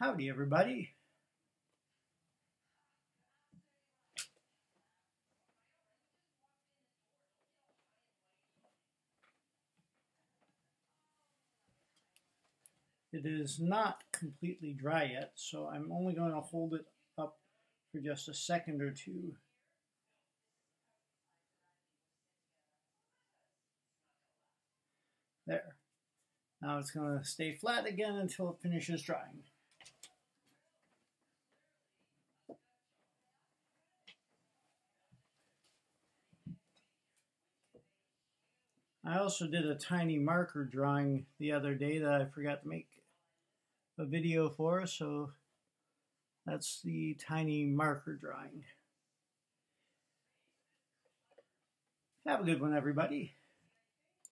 Howdy, everybody. It is not completely dry yet, so I'm only going to hold it up for just a second or two. There. Now it's going to stay flat again until it finishes drying. I also did a tiny marker drawing the other day that I forgot to make a video for, so that's the tiny marker drawing. Have a good one, everybody.